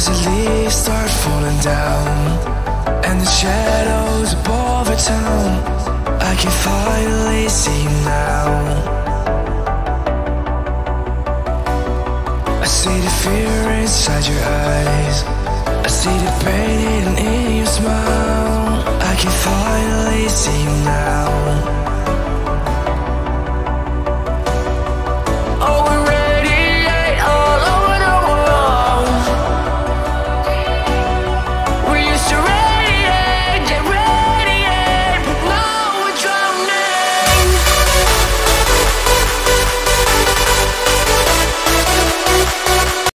as the leaves start falling down And the shadows above the town I can finally see now. I see the fear inside your eyes. I see the pain hidden in your smile. I can finally see now.